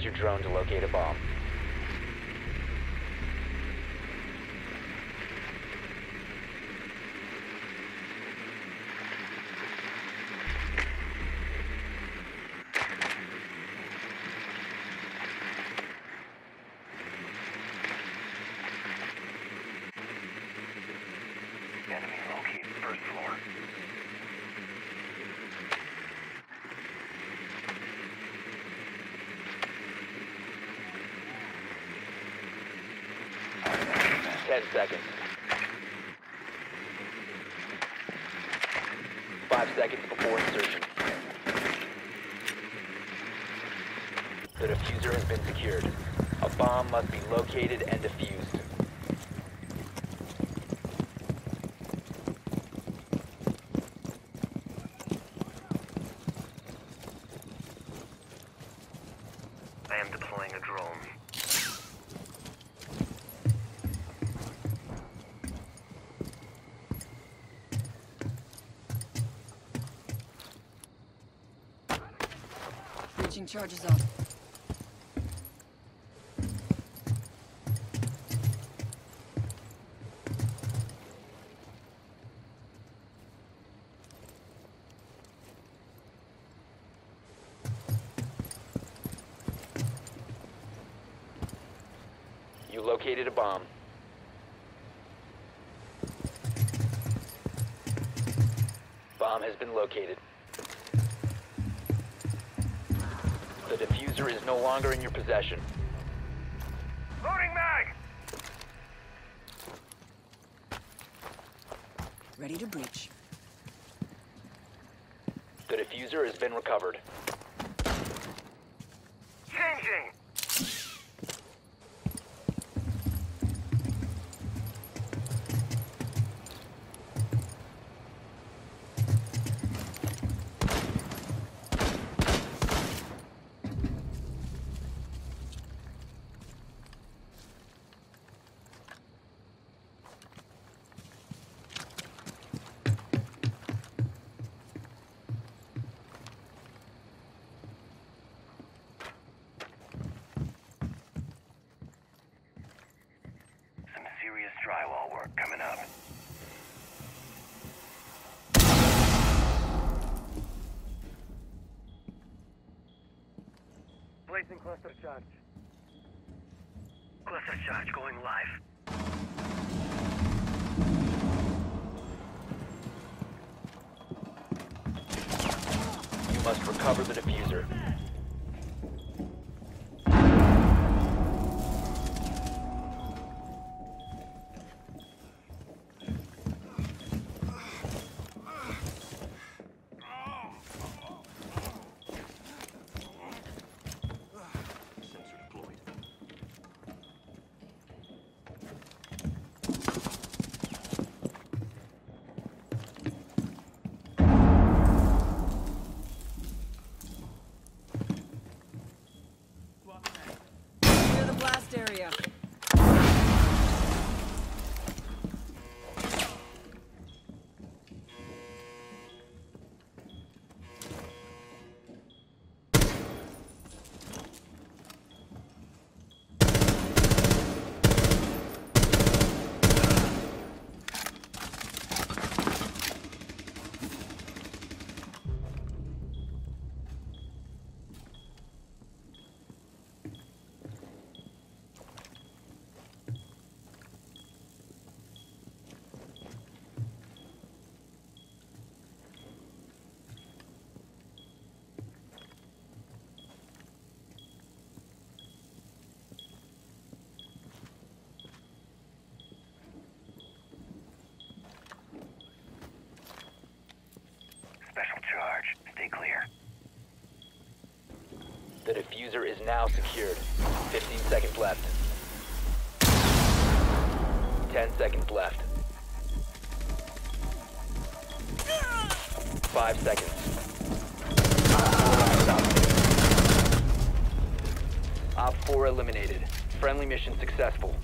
use your drone to locate a bomb. Enemy located first floor. Ten seconds. Five seconds before insertion. The defuser has been secured. A bomb must be located and defused. I am deploying a drone. Reaching charges on. You located a bomb. Bomb has been located. The defuser is no longer in your possession. Loading mag! Ready to breach. The defuser has been recovered. Changing! Drywall work coming up. Placing cluster charge. Cluster charge going live. You must recover the defuser. The blast The defuser is now secured. 15 seconds left. 10 seconds left. 5 seconds. Op 4 eliminated. Friendly mission successful.